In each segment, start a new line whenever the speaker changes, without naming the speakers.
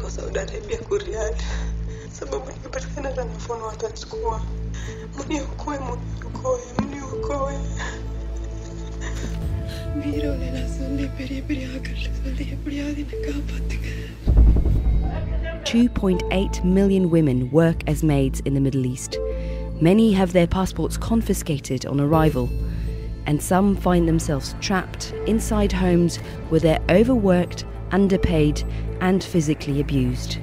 kwa Saudi Arabia Kuriani, sababu nimepatikana na mfuno watachukua. Mniokoe, mniokoe, mniokoe.
வீரோல சொல்லி பெரிய பெரிய ஆக்கள் சொல்லி எப்படியாவது என்னை காப்பாத்துங்க
2.8 million women work as maids in the Middle East. Many have their passports confiscated on arrival, and some find themselves trapped inside homes where they're overworked, underpaid, and physically abused.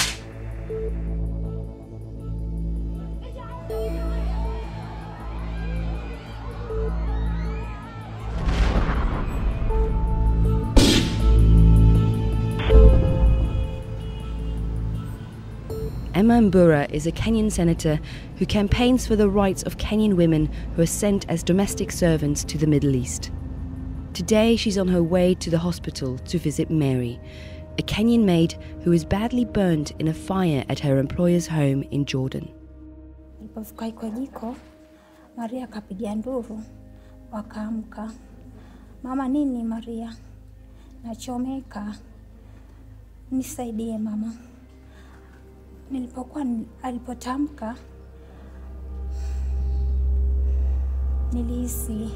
Emma Mbura is a Kenyan senator who campaigns for the rights of Kenyan women who are sent as domestic servants to the Middle East. Today, she's on her way to the hospital to visit Mary, a Kenyan maid who was badly burned in a fire at her employer's home in Jordan.
Maria. Mama, Maria? Mama. Nilihisi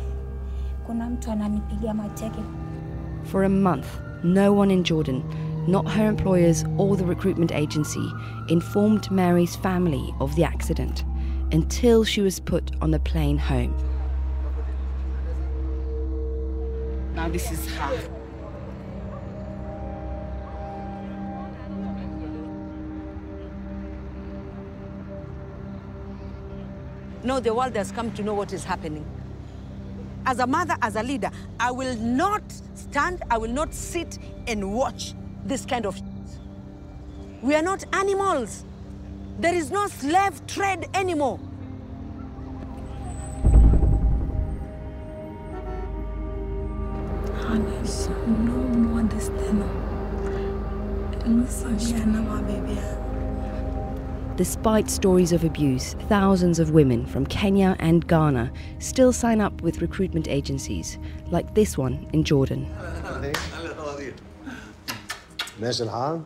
kuna mtu ananipiga mateke.
For a month, no one in Jordan, not her employers or the recruitment agency, informed Mary's family of the accident until she was put on a plane home.
Now this is her.
No, the world has come to know what is happening. As a mother, as a leader, I will not stand, I will not sit and watch this kind of. We are not animals. There is no slave trade anymore.
No more baby.
Despite stories of abuse, thousands of women from Kenya and Ghana still sign up with recruitment agencies, like this one in Jordan.
ماشي الحال؟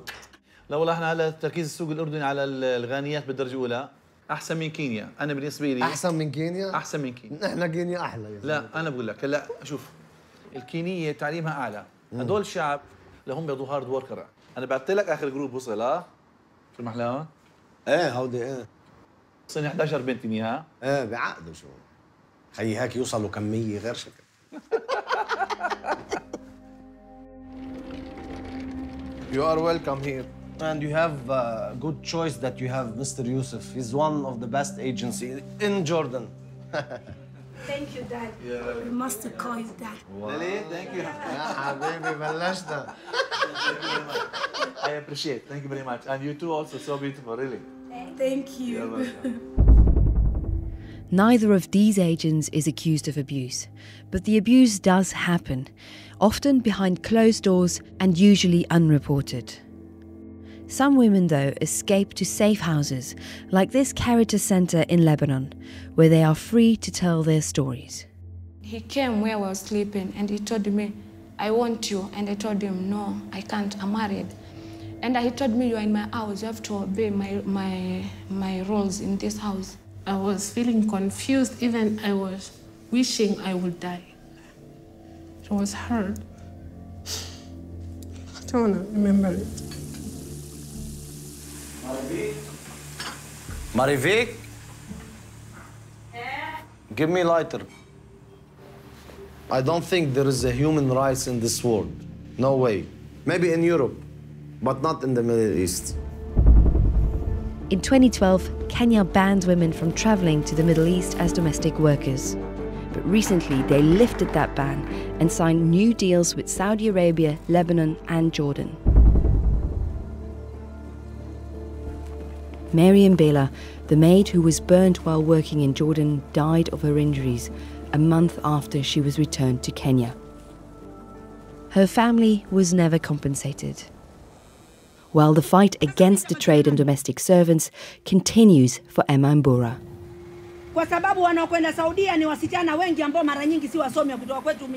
لا والله إحنا على تركيز السوق الأردني على الغانيات بالدرجة الأولى أحسن من كينيا أنا بالنسبة لي
أحسن من كينيا؟
أحسن من كينيا
إحنا كينيا أحلى يا
لا أنا بقول لك هلا شوف الكينية تعليمها أعلى هدول الشعب لهم بيضوا هارد وركر أنا بعثت لك آخر جروب وصل آه شو محلاهم؟
إيه هودي إيه
سنه 11 بنت اياها
إيه بعقده شو خيي هيك يوصلوا كميه غير شكل
You are welcome here.
And you have a good choice that you have Mr. Yusuf. He's one of the best agency in Jordan.
Thank you, Dad. We must call you Dad.
Lily, thank you.
يا حبيبي بلشنا
I appreciate. Thank you very much. And you too also so beautiful, really.
Thank
You're welcome.
Neither of these agents is accused of abuse, but the abuse does happen, often behind closed doors and usually unreported. Some women, though, escape to safe houses, like this Caritas Center in Lebanon, where they are free to tell their stories.
He came where I was sleeping and he told me, I want you. And I told him, no, I can't, I'm married. And he told me, you're in my house, you have to obey my, my, my roles in this house.
I was feeling confused, even I was wishing I would die. It was hard. I don't want to remember it.
Marivik? Give me lighter. I don't think there is a human rights in this world. No way. Maybe in Europe, but not in the Middle East.
In 2012, Kenya banned women from travelling to the Middle East as domestic workers. But recently, they lifted that ban and signed new deals with Saudi Arabia, Lebanon, and Jordan. Mary Mbela, the maid who was burnt while working in Jordan, died of her injuries a month after she was returned to Kenya. Her family was never compensated. While the fight against the trade in domestic servants continues for Emma Mbura.
kwa sababu wanaokwenda Saudia ni wasichana wengi ambao mara nyingi si wasomi wa kutoka kwetu.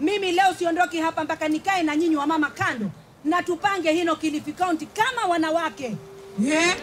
Mimi leo siondoki hapa mpaka nikae na nyinyi kando, na tupange hino Kilifi County kama wanawake.
Yeah.